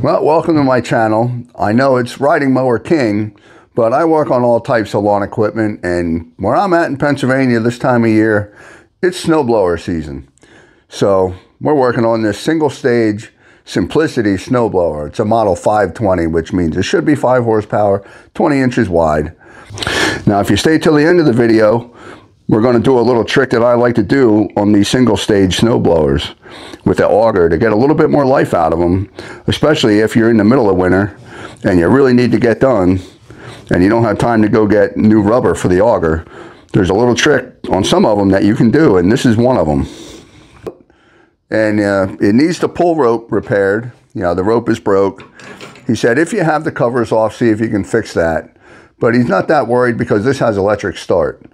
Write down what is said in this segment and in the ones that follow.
Well, welcome to my channel. I know it's Riding Mower King, but I work on all types of lawn equipment, and where I'm at in Pennsylvania this time of year, it's snowblower season. So we're working on this single stage Simplicity snowblower. It's a model 520, which means it should be 5 horsepower, 20 inches wide. Now, if you stay till the end of the video, we're going to do a little trick that I like to do on these single stage snow blowers with the auger to get a little bit more life out of them, especially if you're in the middle of winter and you really need to get done and you don't have time to go get new rubber for the auger. There's a little trick on some of them that you can do, and this is one of them and uh, it needs the pull rope repaired. You know, the rope is broke. He said, if you have the covers off, see if you can fix that. But he's not that worried because this has electric start.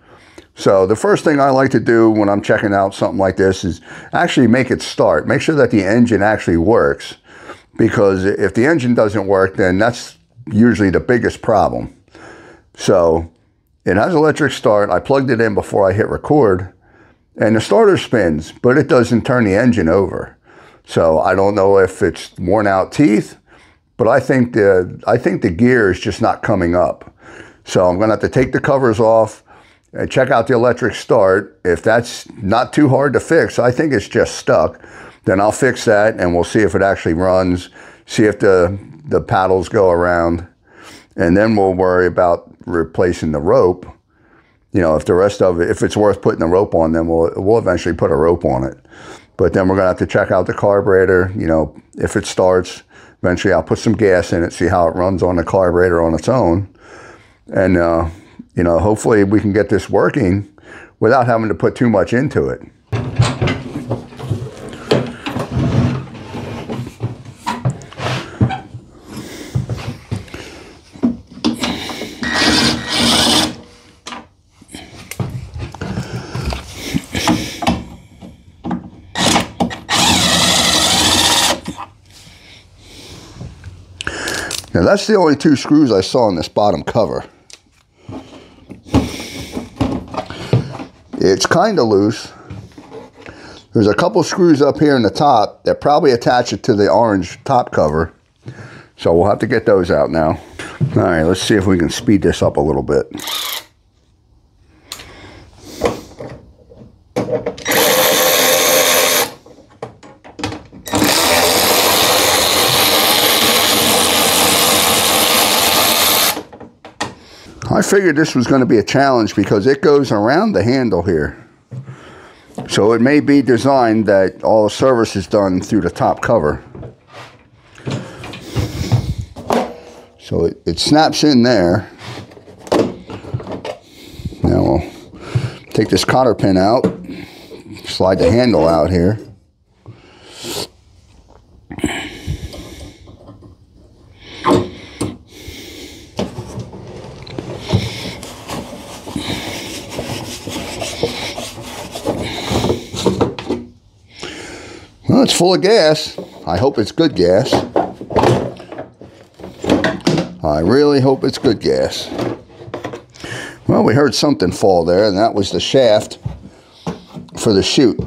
So the first thing I like to do when I'm checking out something like this is actually make it start. Make sure that the engine actually works. Because if the engine doesn't work, then that's usually the biggest problem. So it has electric start. I plugged it in before I hit record. And the starter spins, but it doesn't turn the engine over. So I don't know if it's worn out teeth, but I think the I think the gear is just not coming up. So I'm gonna have to take the covers off check out the electric start. If that's not too hard to fix, I think it's just stuck. Then I'll fix that and we'll see if it actually runs, see if the, the paddles go around, and then we'll worry about replacing the rope you know, if the rest of it, if it's worth putting a rope on, then we'll, we'll eventually put a rope on it. But then we're going to have to check out the carburetor. You know, if it starts, eventually I'll put some gas in it, see how it runs on the carburetor on its own. And, uh, you know, hopefully we can get this working without having to put too much into it. Now that's the only two screws I saw in this bottom cover. It's kind of loose. There's a couple screws up here in the top that probably attach it to the orange top cover. So we'll have to get those out now. All right, let's see if we can speed this up a little bit. I figured this was going to be a challenge because it goes around the handle here. So it may be designed that all the service is done through the top cover. So it, it snaps in there. Now we'll take this cotter pin out, slide the handle out here. Well, it's full of gas. I hope it's good gas. I really hope it's good gas. Well, we heard something fall there, and that was the shaft for the chute.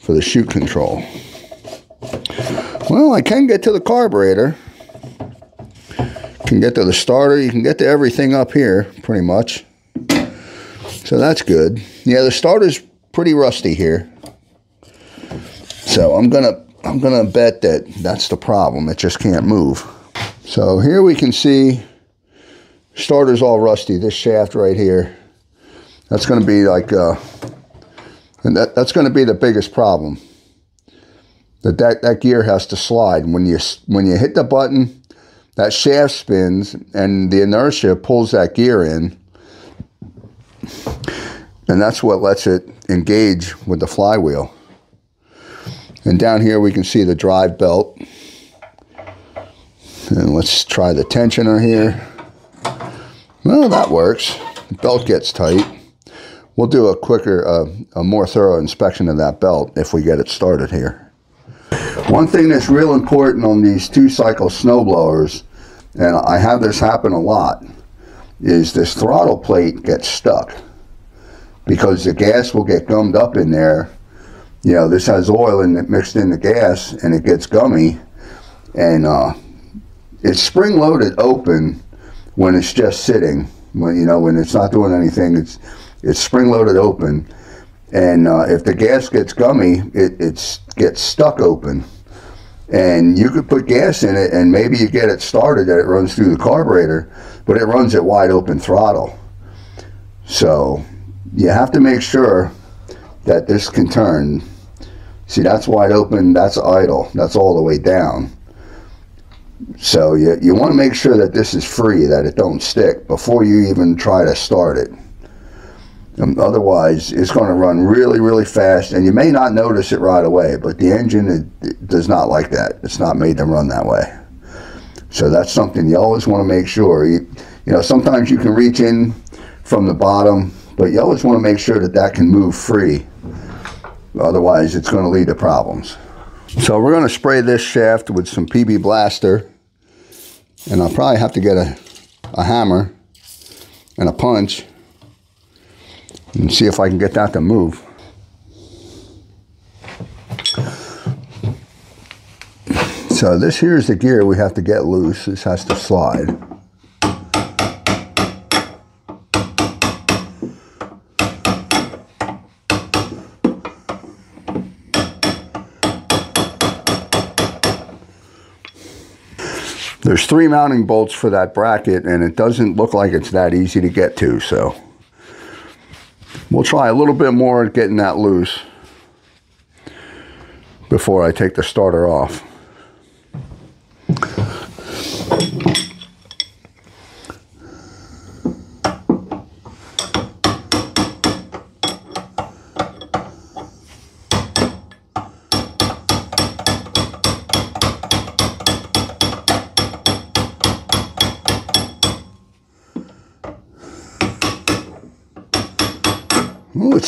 For the chute control. Well, I can get to the carburetor. Can get to the starter. You can get to everything up here, pretty much. So that's good. Yeah, the starter's pretty rusty here. So I'm gonna I'm gonna bet that that's the problem. It just can't move. So here we can see starter's all rusty. This shaft right here. That's gonna be like uh, and that, that's gonna be the biggest problem. That, that that gear has to slide. When you when you hit the button, that shaft spins and the inertia pulls that gear in. And that's what lets it engage with the flywheel. And down here we can see the drive belt. And let's try the tensioner here. Well, that works. The belt gets tight. We'll do a quicker, uh, a more thorough inspection of that belt if we get it started here. One thing that's real important on these two-cycle snowblowers, and I have this happen a lot, is this throttle plate gets stuck because the gas will get gummed up in there you know, this has oil in it mixed in the gas and it gets gummy and uh, it's spring loaded open when it's just sitting. When you know when it's not doing anything, it's it's spring loaded open, and uh, if the gas gets gummy, it it's gets stuck open, and you could put gas in it, and maybe you get it started that it runs through the carburetor, but it runs at wide open throttle. So you have to make sure that this can turn. See, that's wide open, that's idle, that's all the way down. So you, you want to make sure that this is free, that it don't stick before you even try to start it. Um, otherwise, it's going to run really, really fast, and you may not notice it right away, but the engine it, it does not like that. It's not made to run that way. So that's something you always want to make sure. You, you know, sometimes you can reach in from the bottom, but you always want to make sure that that can move free. Otherwise, it's going to lead to problems. So we're going to spray this shaft with some PB Blaster. And I'll probably have to get a, a hammer and a punch and see if I can get that to move. So this here is the gear we have to get loose. This has to slide. There's three mounting bolts for that bracket and it doesn't look like it's that easy to get to, so we'll try a little bit more at getting that loose before I take the starter off.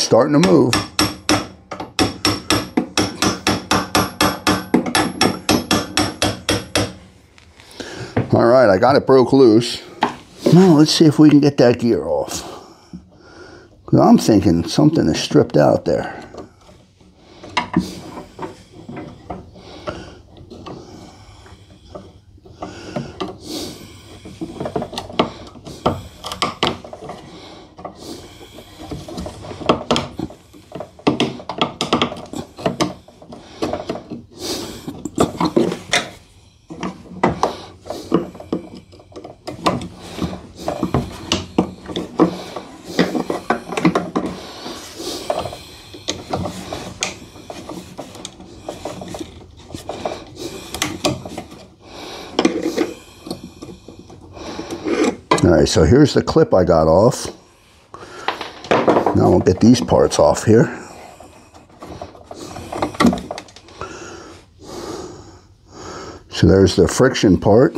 Starting to move. All right, I got it broke loose. Now let's see if we can get that gear off. I'm thinking something is stripped out there. So here's the clip I got off. Now we'll get these parts off here. So there's the friction part.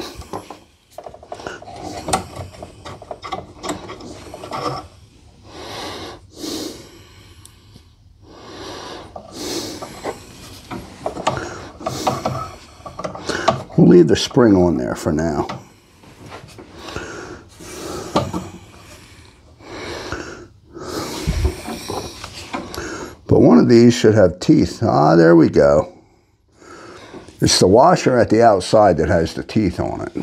We'll leave the spring on there for now. But one of these should have teeth. Ah, there we go. It's the washer at the outside that has the teeth on it.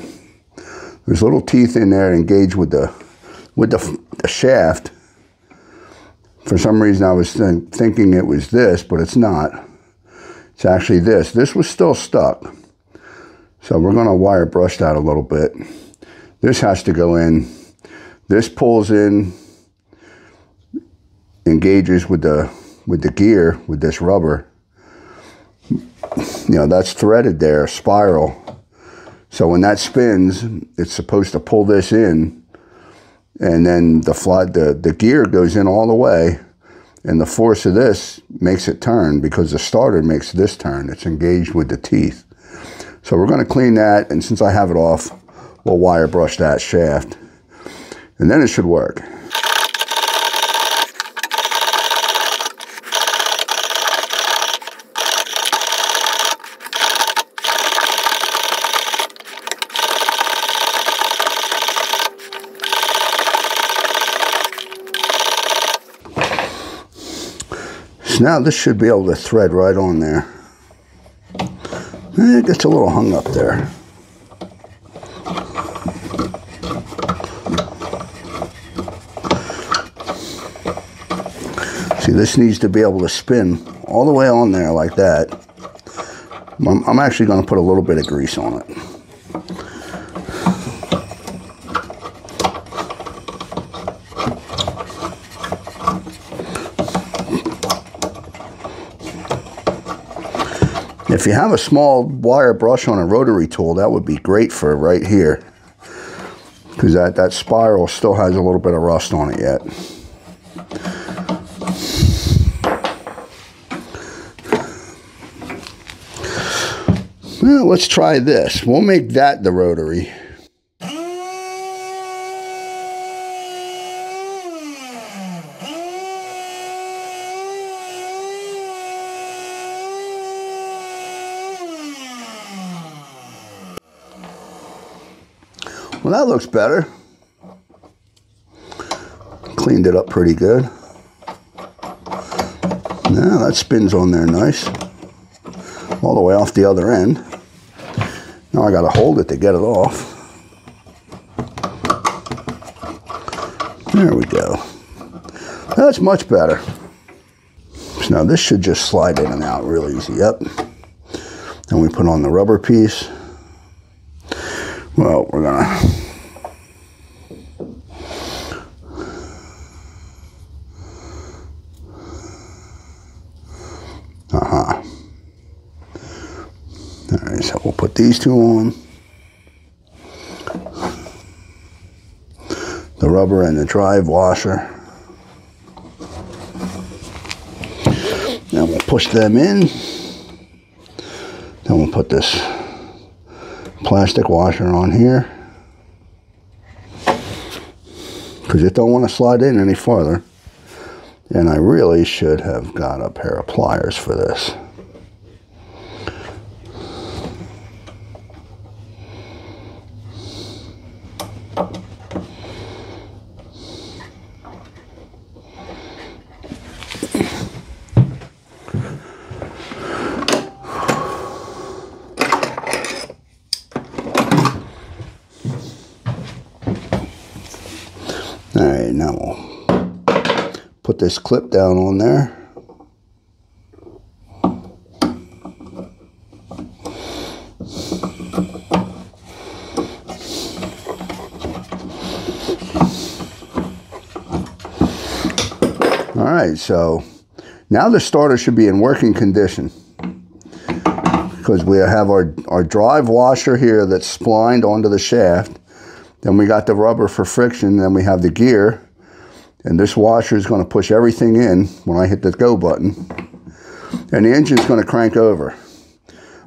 There's little teeth in there engaged with the with the, the shaft. For some reason, I was th thinking it was this, but it's not. It's actually this. This was still stuck. So we're going to wire brush that a little bit. This has to go in. This pulls in, engages with the with the gear with this rubber. You know, that's threaded there, spiral. So when that spins, it's supposed to pull this in and then the fly, the, the gear goes in all the way and the force of this makes it turn because the starter makes this turn. It's engaged with the teeth. So we're going to clean that and since I have it off, we'll wire brush that shaft and then it should work. So now this should be able to thread right on there. Eh, it gets a little hung up there. See, this needs to be able to spin all the way on there like that. I'm, I'm actually going to put a little bit of grease on it. If you have a small wire brush on a rotary tool, that would be great for right here. Because that, that spiral still has a little bit of rust on it yet. Well, let's try this. We'll make that the rotary. Well, that looks better. Cleaned it up pretty good. Now that spins on there nice. All the way off the other end. Now I got to hold it to get it off. There we go. That's much better. So now this should just slide in and out real easy. Yep. Then we put on the rubber piece. Well, we're gonna Uh-huh. All right, so we'll put these two on. The rubber and the drive washer. Then we'll push them in. Then we'll put this plastic washer on here because it don't want to slide in any farther and I really should have got a pair of pliers for this All right, now we'll this clip down on there. All right, so now the starter should be in working condition because we have our, our drive washer here that's splined onto the shaft then we got the rubber for friction. Then we have the gear. And this washer is going to push everything in when I hit the go button. And the engine's going to crank over.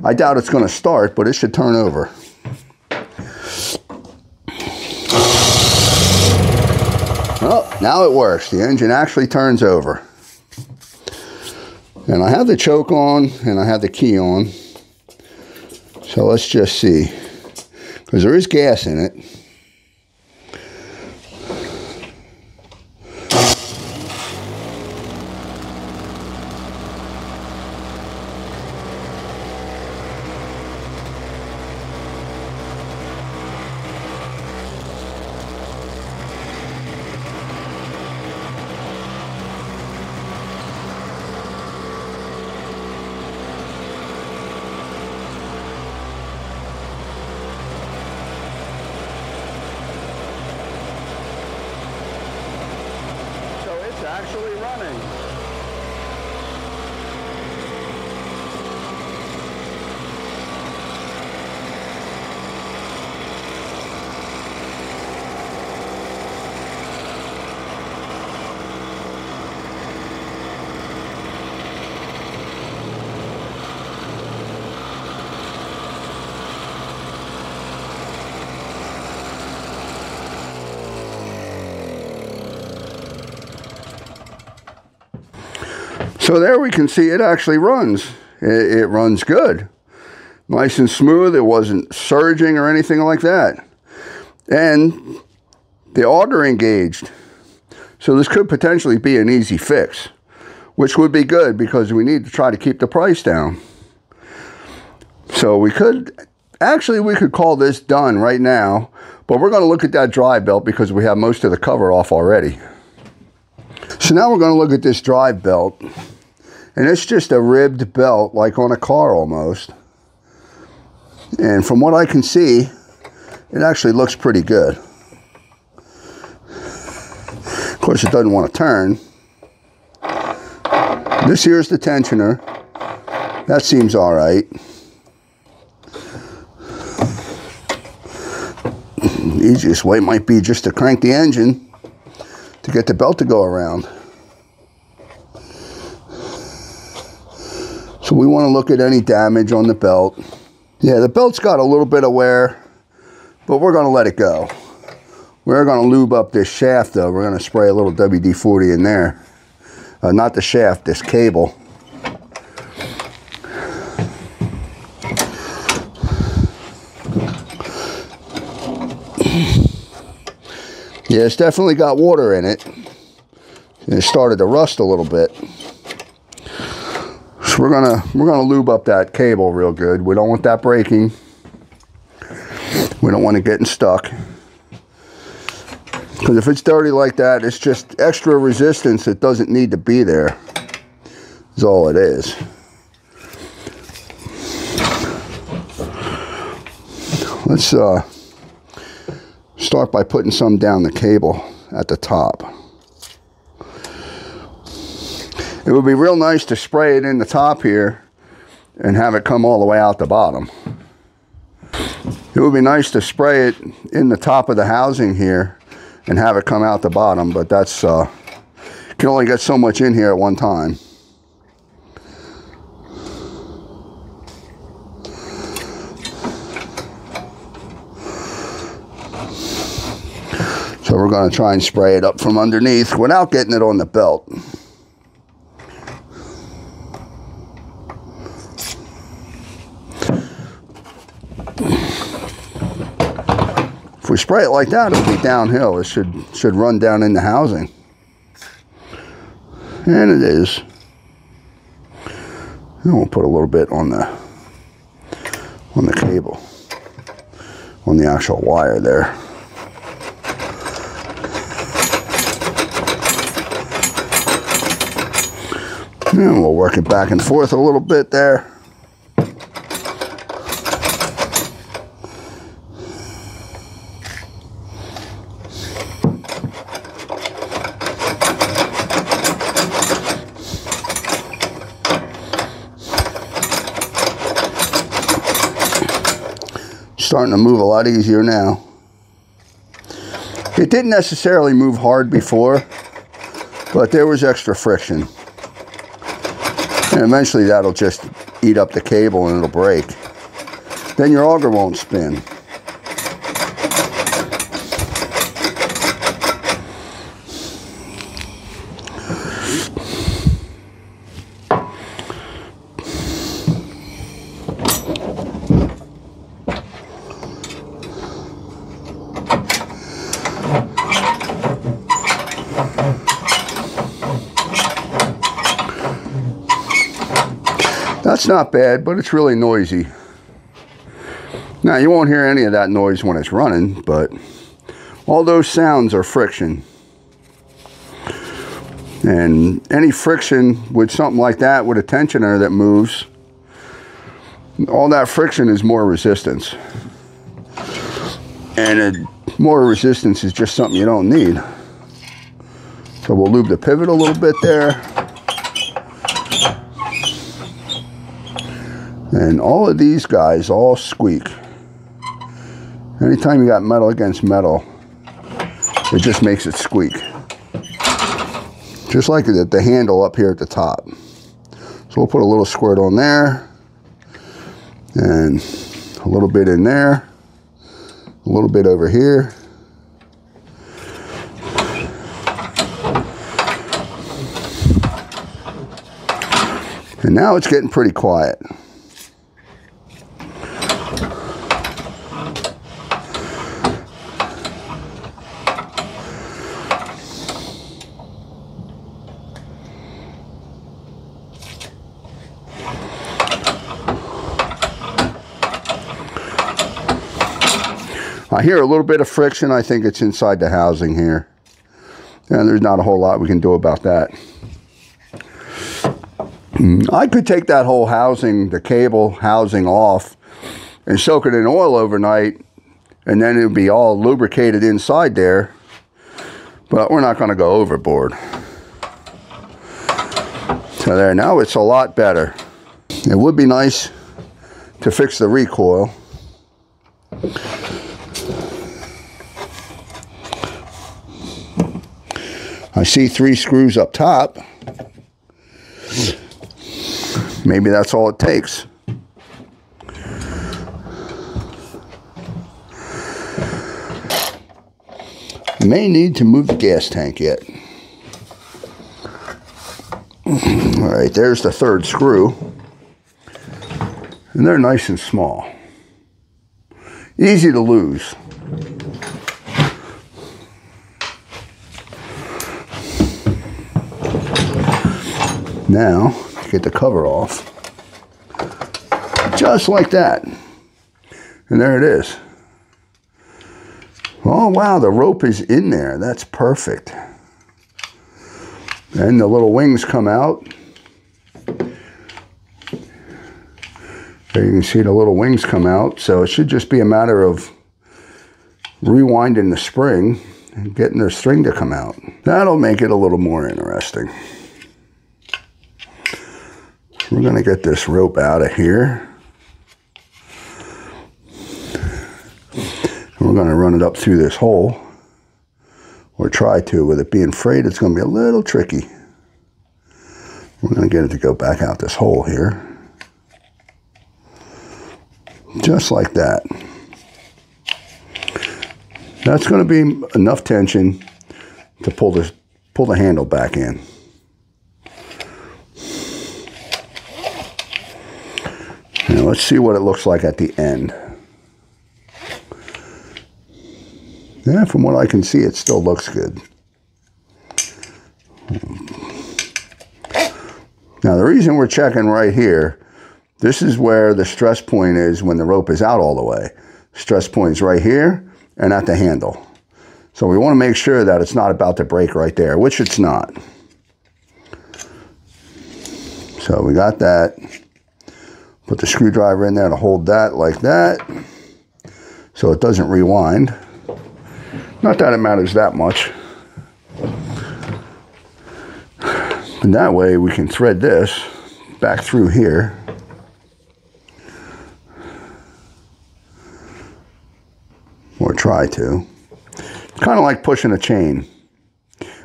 I doubt it's going to start, but it should turn over. Oh, now it works. The engine actually turns over. And I have the choke on and I have the key on. So let's just see. Because there is gas in it. So it's actually running. So there we can see it actually runs. It, it, runs good. Nice and smooth. It wasn't surging or anything like that. And the auger engaged. So this could potentially be an easy fix, which would be good because we need to try to keep the price down. So we could, actually we could call this done right now, but we're going to look at that drive belt because we have most of the cover off already. So now we're going to look at this drive belt. And it's just a ribbed belt like on a car almost. And from what I can see, it actually looks pretty good. Of course, it doesn't want to turn. This here's the tensioner. That seems all right. easiest way might be just to crank the engine to get the belt to go around. So we want to look at any damage on the belt. Yeah, the belt's got a little bit of wear, but we're going to let it go. We're going to lube up this shaft though. We're going to spray a little WD-40 in there. Uh, not the shaft, this cable. Yeah, it's definitely got water in it. And it started to rust a little bit. We're gonna we're gonna lube up that cable real good. We don't want that breaking. We don't want it getting stuck. Because if it's dirty like that, it's just extra resistance that doesn't need to be there. Is all it is. Let's uh start by putting some down the cable at the top. It would be real nice to spray it in the top here and have it come all the way out the bottom. It would be nice to spray it in the top of the housing here and have it come out the bottom, but that's, uh, can only get so much in here at one time. So we're going to try and spray it up from underneath without getting it on the belt. We spray it like that, it'll be downhill. It should should run down in the housing. And it is. And we'll put a little bit on the on the cable, on the actual wire there. And we'll work it back and forth a little bit there. Starting to move a lot easier now. It didn't necessarily move hard before, but there was extra friction. And eventually that'll just eat up the cable and it'll break. Then your auger won't spin. That's not bad, but it's really noisy. Now, you won't hear any of that noise when it's running, but all those sounds are friction. And any friction with something like that, with a tensioner that moves, all that friction is more resistance. And more resistance is just something you don't need. So we'll lube the pivot a little bit there. And all of these guys all squeak. Anytime you got metal against metal, it just makes it squeak. Just like the, the handle up here at the top. So we'll put a little squirt on there. And a little bit in there. A little bit over here. And now it's getting pretty quiet. I hear a little bit of friction. I think it's inside the housing here. And there's not a whole lot we can do about that. Mm, I could take that whole housing, the cable housing off and soak it in oil overnight and then it would be all lubricated inside there. But we're not going to go overboard. So there, now it's a lot better. It would be nice to fix the recoil. I see three screws up top. Maybe that's all it takes. May need to move the gas tank yet. All right, there's the third screw. And they're nice and small. Easy to lose. Now, get the cover off. Just like that. And there it is. Oh, wow, the rope is in there. That's perfect. And the little wings come out. There you can see the little wings come out. So it should just be a matter of rewinding the spring and getting the string to come out. That'll make it a little more interesting. We're going to get this rope out of here. We're going to run it up through this hole, or try to. With it being frayed, it's going to be a little tricky. We're going to get it to go back out this hole here. Just like that. That's going to be enough tension to pull this pull the handle back in. Now let's see what it looks like at the end. Yeah, from what I can see, it still looks good. Now, the reason we're checking right here, this is where the stress point is when the rope is out all the way. Stress point is right here and at the handle. So we want to make sure that it's not about to break right there, which it's not. So we got that. Put the screwdriver in there to hold that like that so it doesn't rewind. Not that it matters that much. And that way we can thread this back through here. Or try to. It's Kind of like pushing a chain.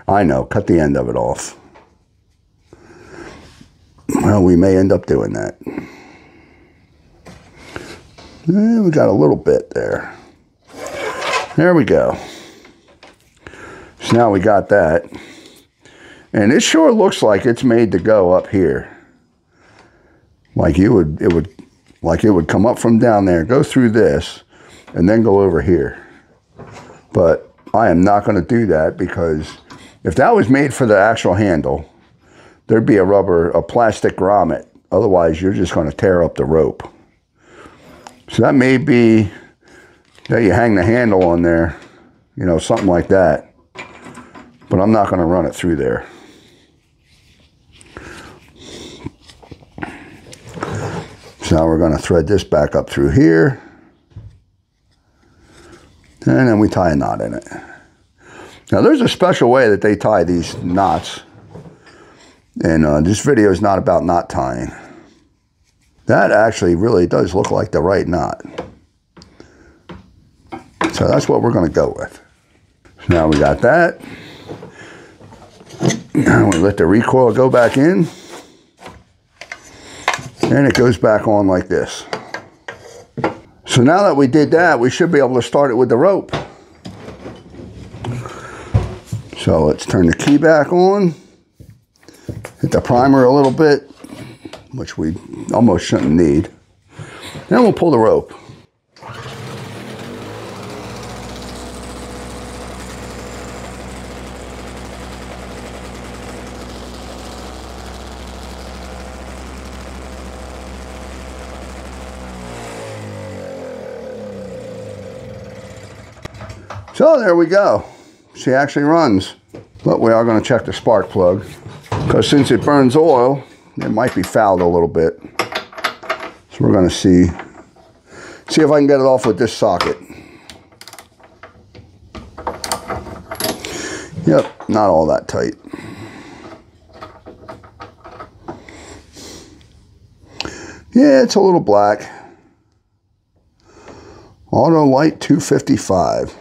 I know, cut the end of it off. Well, we may end up doing that. Eh, we got a little bit there. There we go. So now we got that. And it sure looks like it's made to go up here. Like you would, it would, like it would come up from down there, go through this, and then go over here. But I am not going to do that because if that was made for the actual handle, there'd be a rubber, a plastic grommet. Otherwise, you're just going to tear up the rope. So that may be that you hang the handle on there, you know, something like that but I'm not going to run it through there. So now we're going to thread this back up through here. And then we tie a knot in it. Now there's a special way that they tie these knots. And uh, this video is not about knot tying. That actually really does look like the right knot. So that's what we're going to go with. So now we got that. Now we let the recoil go back in. And it goes back on like this. So now that we did that, we should be able to start it with the rope. So let's turn the key back on. Hit the primer a little bit, which we almost shouldn't need. Then we'll pull the rope. So there we go. She actually runs. But we are going to check the spark plug. Because since it burns oil, it might be fouled a little bit. So we're going to see, see if I can get it off with this socket. Yep, not all that tight. Yeah, it's a little black. Autolite 255.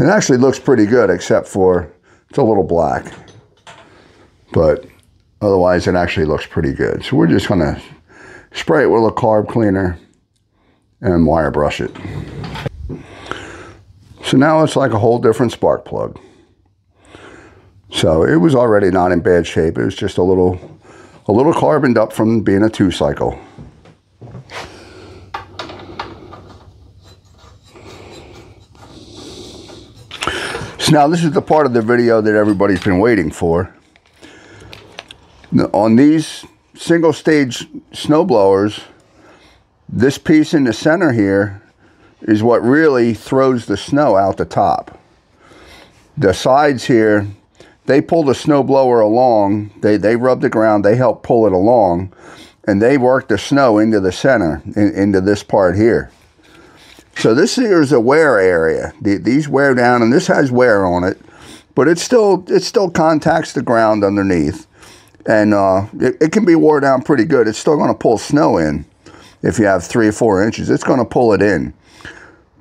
It actually looks pretty good, except for it's a little black. But otherwise, it actually looks pretty good. So we're just going to spray it with a carb cleaner and wire brush it. So now it's like a whole different spark plug. So it was already not in bad shape. It was just a little, a little carboned up from being a two cycle. So now this is the part of the video that everybody's been waiting for. On these single stage snow blowers, this piece in the center here is what really throws the snow out the top. The sides here, they pull the snow blower along, they, they rub the ground, they help pull it along, and they work the snow into the center, in, into this part here. So this here is a wear area. The, these wear down, and this has wear on it, but it still it still contacts the ground underneath, and uh, it, it can be wore down pretty good. It's still going to pull snow in if you have three or four inches. It's going to pull it in.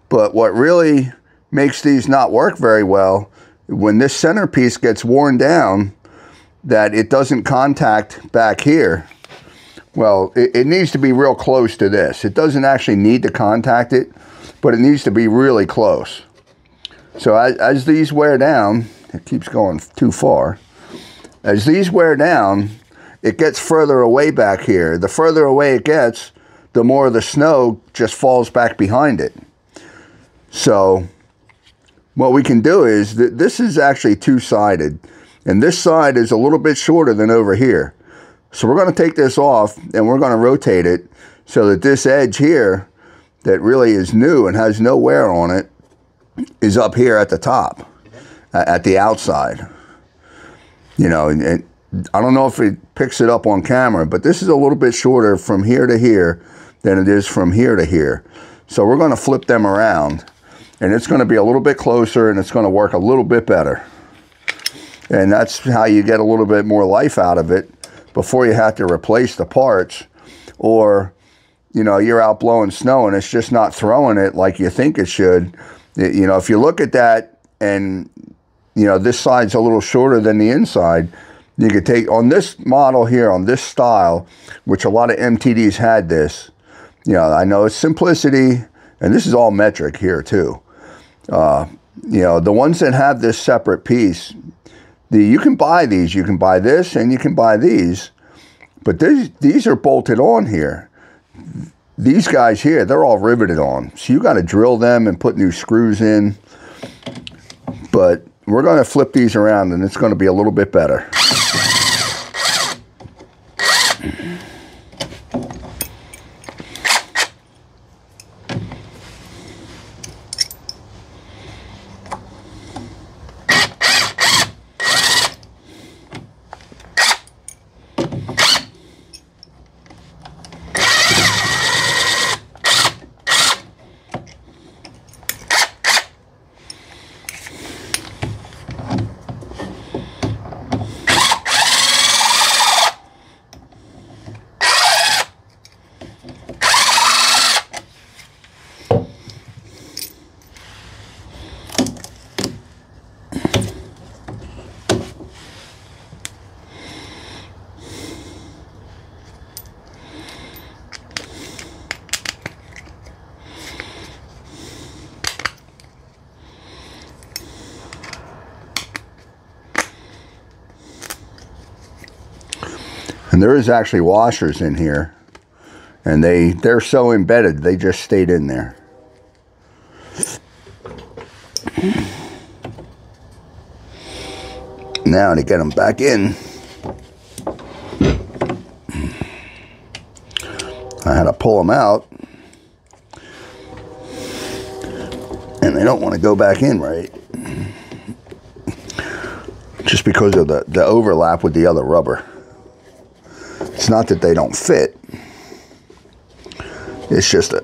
But what really makes these not work very well, when this centerpiece gets worn down, that it doesn't contact back here. Well, it, it needs to be real close to this. It doesn't actually need to contact it, but it needs to be really close. So as, as these wear down, it keeps going too far. As these wear down, it gets further away back here. The further away it gets, the more the snow just falls back behind it. So what we can do is that this is actually two-sided and this side is a little bit shorter than over here. So we're going to take this off and we're going to rotate it so that this edge here that really is new and has no wear on it is up here at the top, at the outside. You know, and, and I don't know if it picks it up on camera, but this is a little bit shorter from here to here than it is from here to here. So we're going to flip them around and it's going to be a little bit closer and it's going to work a little bit better. And that's how you get a little bit more life out of it before you have to replace the parts or you know you're out blowing snow and it's just not throwing it like you think it should. You know, if you look at that and you know this side's a little shorter than the inside, you could take on this model here on this style, which a lot of MTDs had this. You know, I know it's simplicity, and this is all metric here too. Uh, you know, the ones that have this separate piece, the, you can buy these. You can buy this and you can buy these. But these, these are bolted on here. These guys here, they're all riveted on. So you got to drill them and put new screws in. But we're going to flip these around and it's going to be a little bit better. There is actually washers in here. And they, they're so embedded, they just stayed in there. Now to get them back in, I had to pull them out. and they don't want to go back in right just because of the, the overlap with the other rubber. Not that they don't fit. It's just a,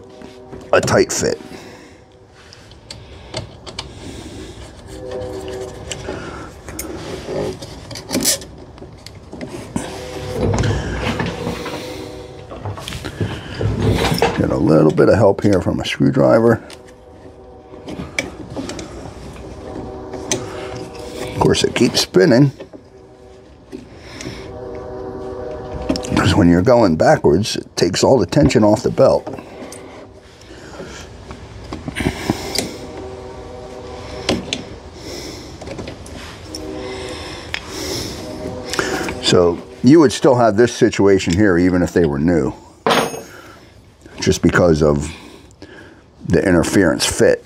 a tight fit. Get a little bit of help here from a screwdriver. Of course, it keeps spinning. Because when you're going backwards, it takes all the tension off the belt. So you would still have this situation here even if they were new. Just because of the interference fit.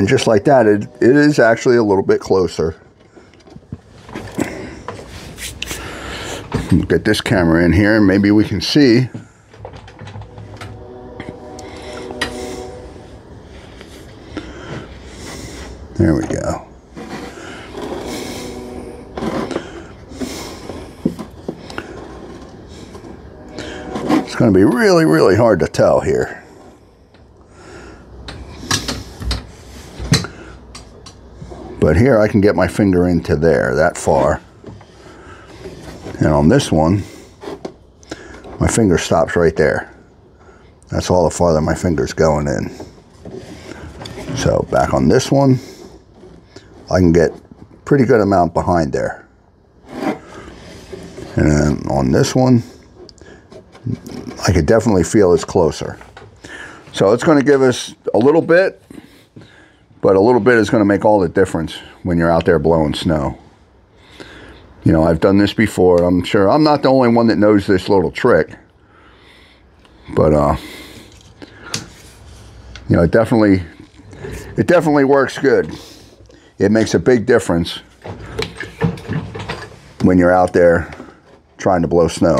And just like that, it, it is actually a little bit closer. Get this camera in here and maybe we can see. There we go. It's going to be really, really hard to tell here. Here I can get my finger into there, that far. And on this one, my finger stops right there. That's all the farther my finger's going in. So back on this one, I can get pretty good amount behind there. And on this one, I could definitely feel it's closer. So it's going to give us a little bit but a little bit is going to make all the difference when you're out there blowing snow. You know, I've done this before. I'm sure I'm not the only one that knows this little trick. But, uh, you know, it definitely, it definitely works good. It makes a big difference when you're out there trying to blow snow.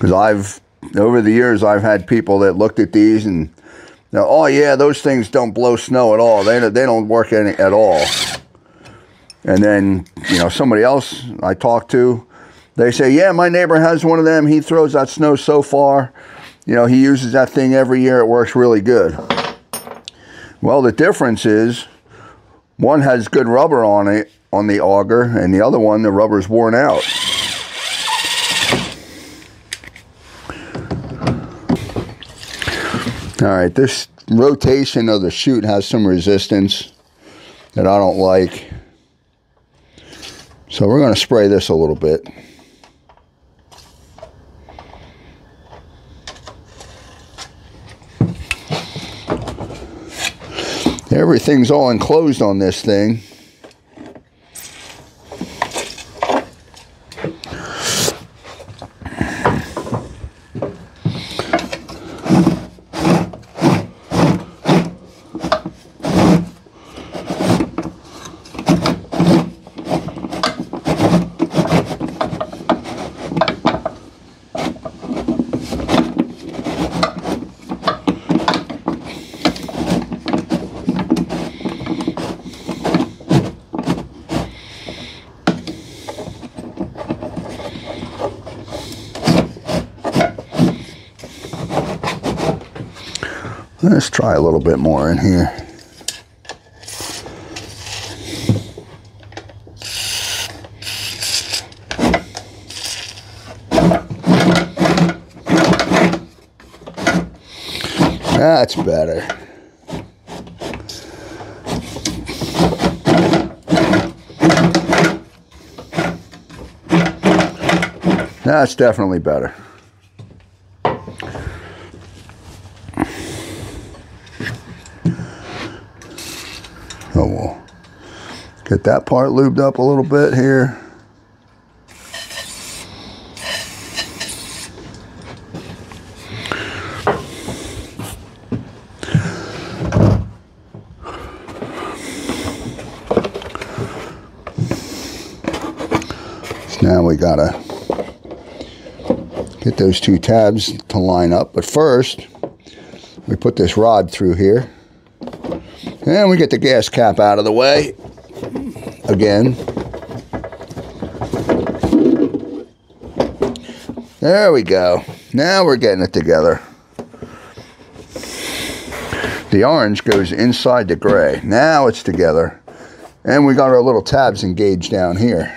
Because I've, over the years, I've had people that looked at these and, now, oh yeah, those things don't blow snow at all. They, they don't work any, at all. And then, you know, somebody else I talked to, they say, yeah, my neighbor has one of them. He throws that snow so far. You know, he uses that thing every year. It works really good. Well, the difference is one has good rubber on it, on the auger, and the other one, the rubber's worn out. All right, this rotation of the chute has some resistance that I don't like. So we're going to spray this a little bit. Everything's all enclosed on this thing. try a little bit more in here. That's better. That's definitely better. Oh, we'll get that part lubed up a little bit here. Now we gotta get those two tabs to line up. But first, we put this rod through here. And we get the gas cap out of the way again. There we go. Now we're getting it together. The orange goes inside the gray. Now it's together. And we got our little tabs engaged down here.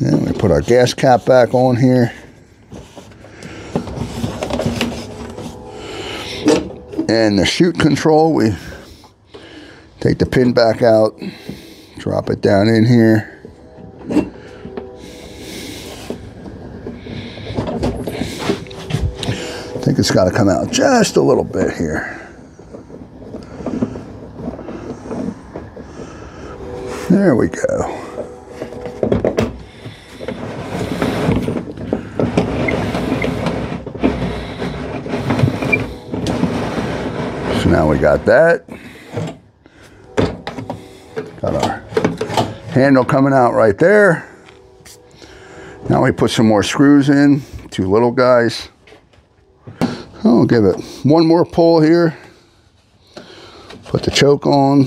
And we put our gas cap back on here. And the chute control, we take the pin back out, drop it down in here. I think it's got to come out just a little bit here. There we go. Now we got that. Got our handle coming out right there. Now we put some more screws in, two little guys. I'll give it one more pull here. Put the choke on.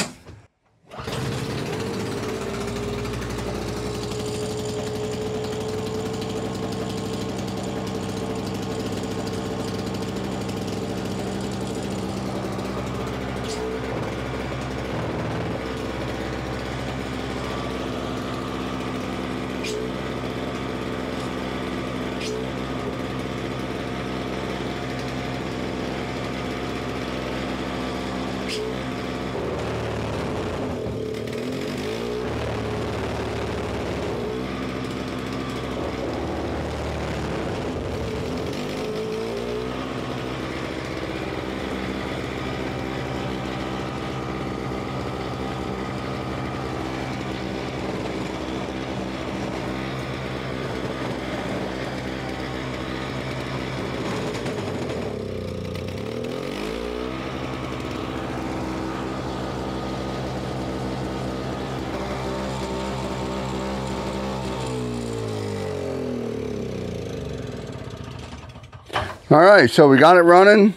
All right, so we got it running.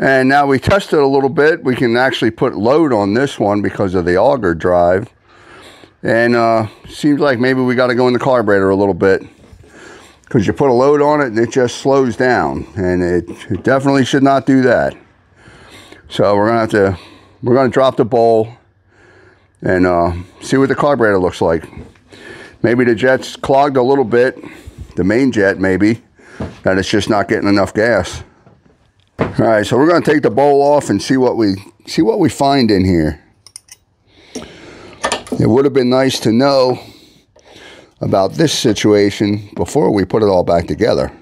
And now we tested a little bit. We can actually put load on this one because of the auger drive. And uh, seems like maybe we got to go in the carburetor a little bit. Because you put a load on it and it just slows down. And it, it definitely should not do that. So we're going to have to, we're going to drop the bowl and uh, see what the carburetor looks like. Maybe the jet's clogged a little bit. The main jet maybe that it's just not getting enough gas. All right, so we're going to take the bowl off and see what we see what we find in here. It would have been nice to know about this situation before we put it all back together.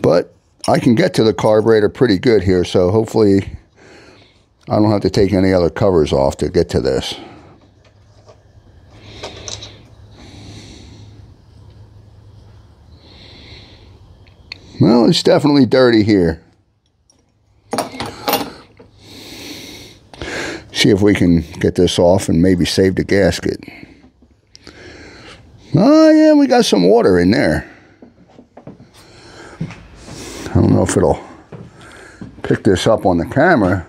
But I can get to the carburetor pretty good here, so hopefully I don't have to take any other covers off to get to this. Well, it's definitely dirty here. See if we can get this off and maybe save the gasket. Oh, yeah, we got some water in there. I don't know if it'll pick this up on the camera.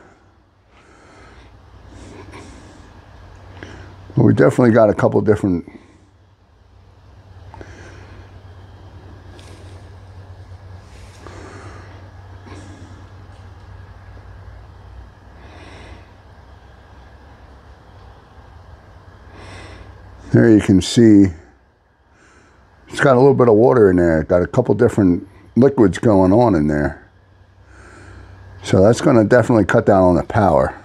we definitely got a couple different There you can see it's got a little bit of water in there. Got a couple different liquids going on in there. So that's going to definitely cut down on the power.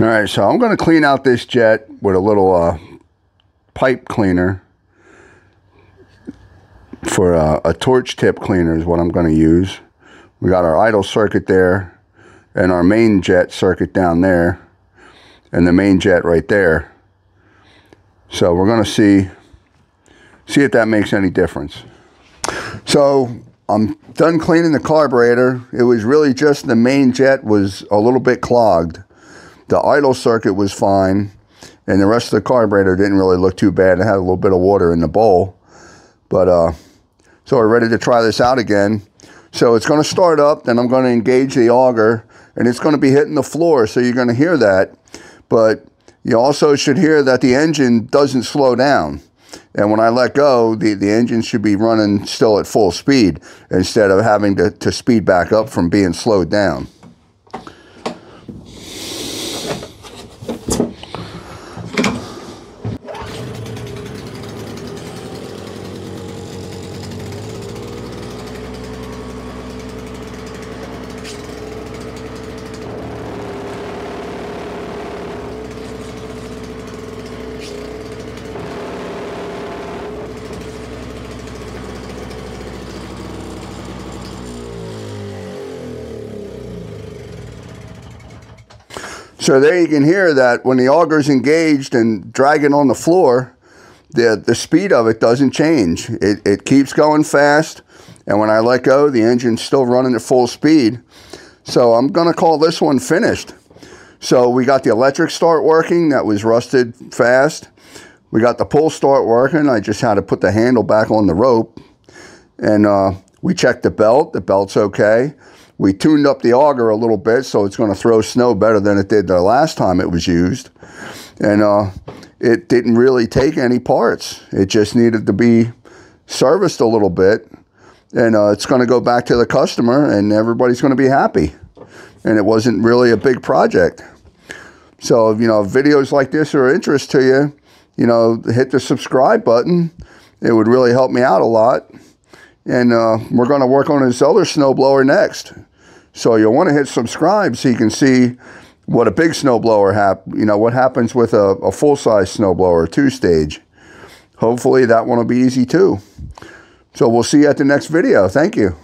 All right, so I'm going to clean out this jet with a little uh, pipe cleaner for uh, a torch tip cleaner is what I'm going to use. We got our idle circuit there and our main jet circuit down there and the main jet right there. So we're going to see, see if that makes any difference. So I'm done cleaning the carburetor. It was really just the main jet was a little bit clogged. The idle circuit was fine. And the rest of the carburetor didn't really look too bad. It had a little bit of water in the bowl. But, uh, so we're ready to try this out again. So it's going to start up, then I'm going to engage the auger, and it's going to be hitting the floor, so you're going to hear that. But you also should hear that the engine doesn't slow down. And when I let go, the, the engine should be running still at full speed instead of having to, to speed back up from being slowed down. So there you can hear that when the auger's engaged and dragging on the floor, the, the speed of it doesn't change. It, it keeps going fast. And when I let go, the engine's still running at full speed. So I'm going to call this one finished. So we got the electric start working. That was rusted fast. We got the pull start working. I just had to put the handle back on the rope. And uh, we checked the belt. The belt's okay. We tuned up the auger a little bit so it's going to throw snow better than it did the last time it was used. And uh, it didn't really take any parts. It just needed to be serviced a little bit. And uh, it's going to go back to the customer and everybody's going to be happy. And it wasn't really a big project. So, you know, videos like this are of interest to you, you know, hit the subscribe button. It would really help me out a lot. And uh, we're going to work on this other snowblower next. So you'll want to hit subscribe so you can see what a big snowblower hap you know what happens with a, a full-size snowblower, two-stage. Hopefully that one will be easy too. So we'll see you at the next video. Thank you.